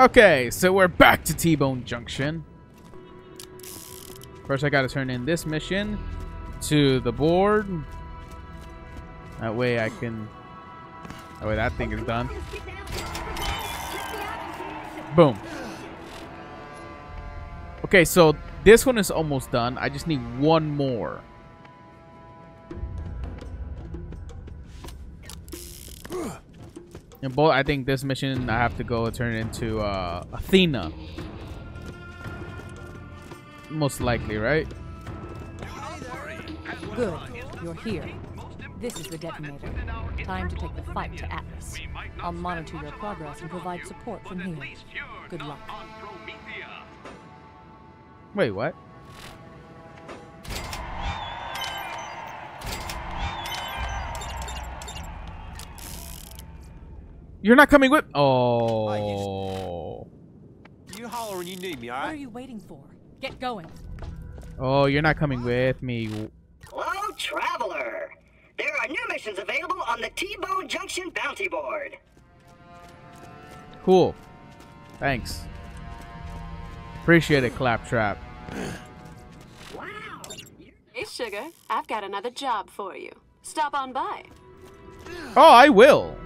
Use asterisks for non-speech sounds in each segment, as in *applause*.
Okay, so we're back to T-Bone Junction. First, I gotta turn in this mission to the board. That way I can... That way that thing is done. Boom. Okay, so this one is almost done. I just need one more. And both, I think this mission I have to go turn into uh, Athena. Most likely, right? Good. You're here. This is the detonator. Time to take the fight to Atlas. I'll monitor your progress and provide support from here. Good luck. Wait, what? You're not coming with. Oh. You holler when you need me, What are you waiting for? Get going. Oh, you're not coming with me. Hello, traveler. There are new missions available on the T-Bone Junction Bounty Board. Cool. Thanks. Appreciate it, Claptrap. Wow. Hey, Sugar, I've got another job for you. Stop on by. Oh, I will.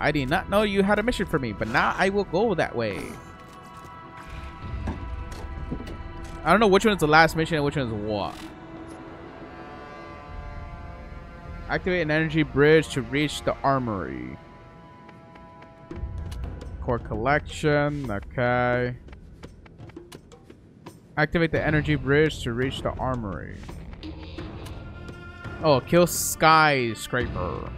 I did not know you had a mission for me, but now I will go that way. I don't know which one is the last mission and which one is what. Activate an energy bridge to reach the armory. Core collection, okay. Activate the energy bridge to reach the armory. Oh, kill skyscraper.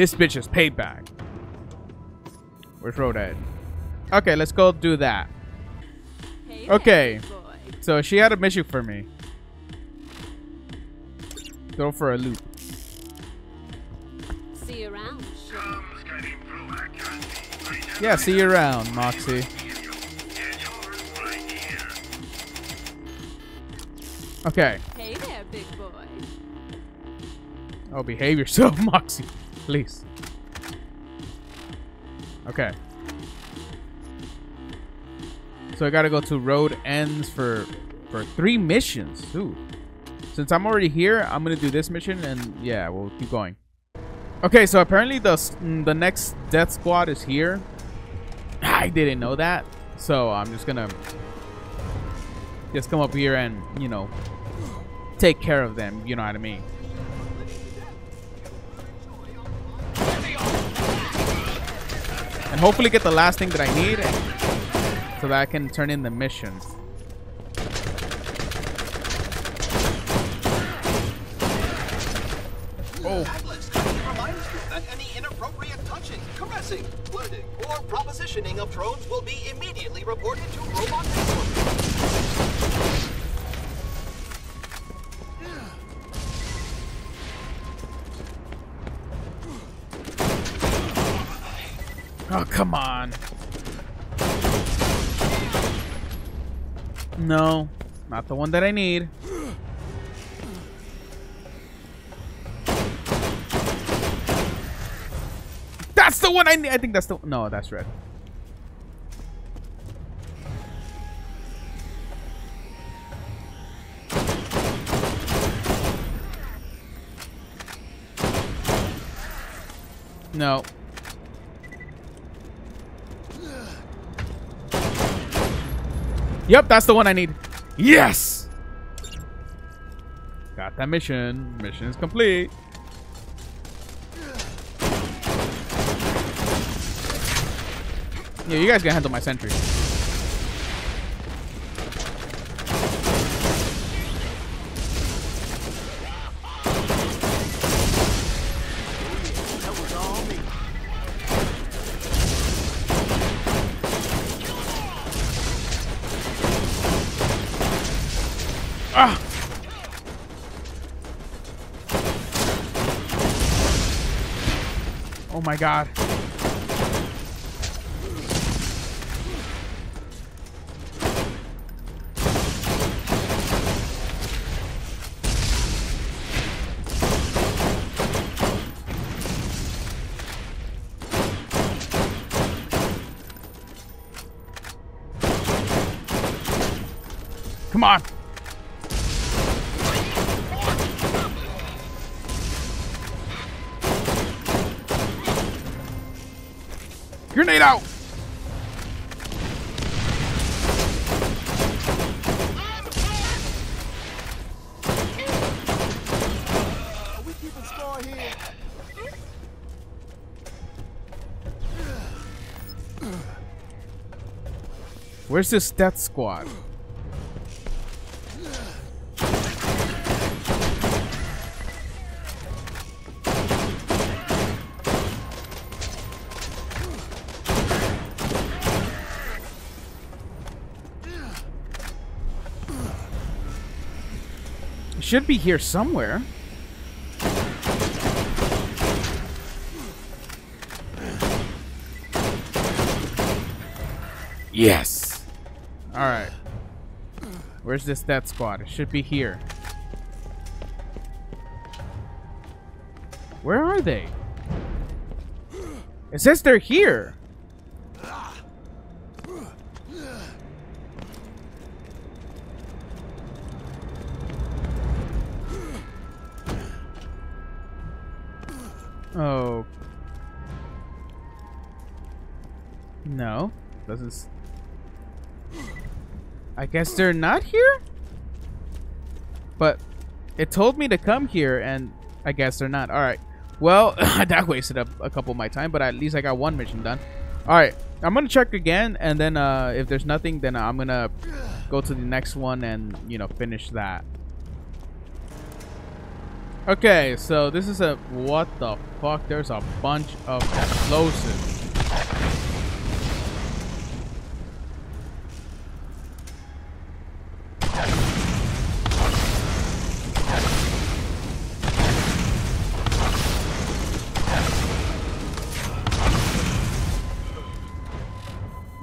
This bitch is paid payback. Where's Rodad? Okay, let's go do that. Okay. So she had a mission for me. Go for a loop. See you around, Yeah, see you around, Moxxi. Okay. Hey there, big boy. Oh, behave yourself, *laughs* Moxxi. Please. Okay. So I gotta go to road ends for for three missions. Dude. Since I'm already here, I'm gonna do this mission and yeah, we'll keep going. Okay, so apparently the mm, the next death squad is here. *sighs* I didn't know that, so I'm just gonna just come up here and you know take care of them. You know what I mean? And hopefully get the last thing that I need so that I can turn in the missions. Oh, that any inappropriate touching, caressing, flirting, or propositioning of drones will be immediately reported to robot oh, come on. No, not the one that I need. That's the one I need. I think that's the no. That's red. No. Yep, that's the one I need. Yes! Got that mission. Mission is complete. Yeah, you guys can handle my sentry. my god. Come on. Grenade out! Where's this death squad? Should be here somewhere. Yes. All right. Where's this death squad? It should be here. Where are they? It says they're here. Oh. No. Doesn't. I guess they're not here? But it told me to come here, and I guess they're not. Alright. Well, *laughs* that wasted up a couple of my time, but at least I got one mission done. Alright. I'm gonna check again, and then uh, if there's nothing, then I'm gonna go to the next one and, you know, finish that. Okay, so this is a... What the fuck? There's a bunch of explosives.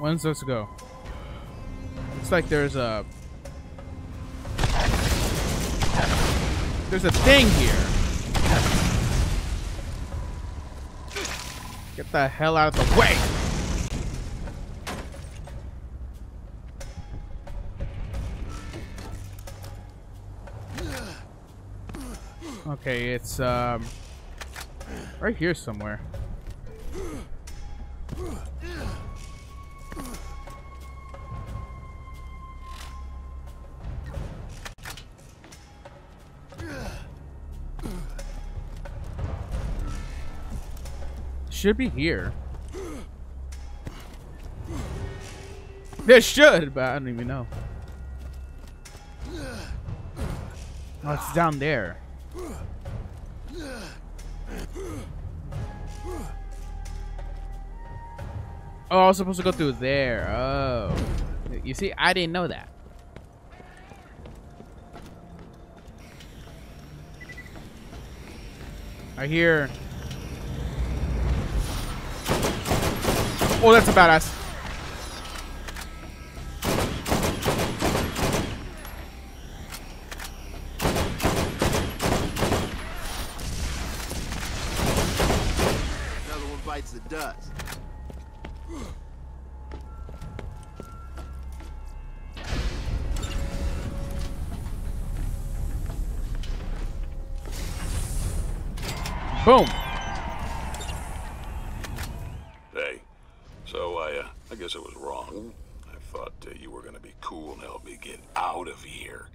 When's this go? Looks like there's a... There's a thing here. Get the hell out of the way! Okay, it's um right here somewhere. Should be here. This should, but I don't even know. Oh, it's down there. Oh, I was supposed to go through there. Oh. You see, I didn't know that. I hear... Oh, that's a badass. Another one bites the dust. Boom. Hey, so I was wrong. I thought uh, you were gonna be cool and help me get out of here.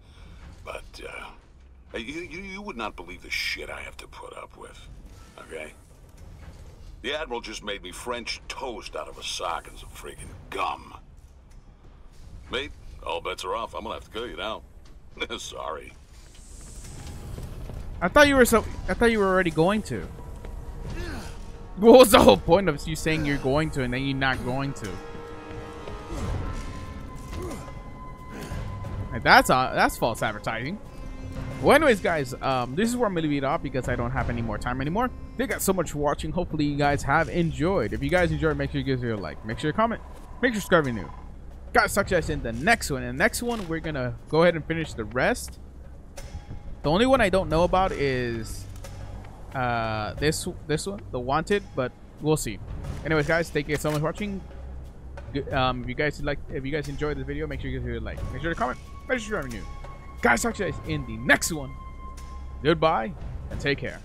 But, uh, you, you, you would not believe the shit I have to put up with, okay? The Admiral just made me French toast out of a sock and some freaking gum. Mate, all bets are off. I'm gonna have to kill you now. *laughs* Sorry. I thought you were so. I thought you were already going to. What was the whole point of you saying you're going to and then you're not going to? That's uh, that's false advertising. Well, anyways, guys, um, this is where I'm gonna leave it off because I don't have any more time anymore. Thank you guys so much for watching. Hopefully, you guys have enjoyed. If you guys enjoyed, make sure you give us a like. Make sure you comment. Make sure you subscribe if you're new. Guys, talk to you guys in the next one. The next one, we're gonna go ahead and finish the rest. The only one I don't know about is uh, this this one, the Wanted, but we'll see. Anyways, guys, thank you so much for watching. Um, if you guys like, if you guys enjoyed the video, make sure you give it a like. Make sure to comment. You're new. Guys, talk to you guys in the next one. Goodbye and take care.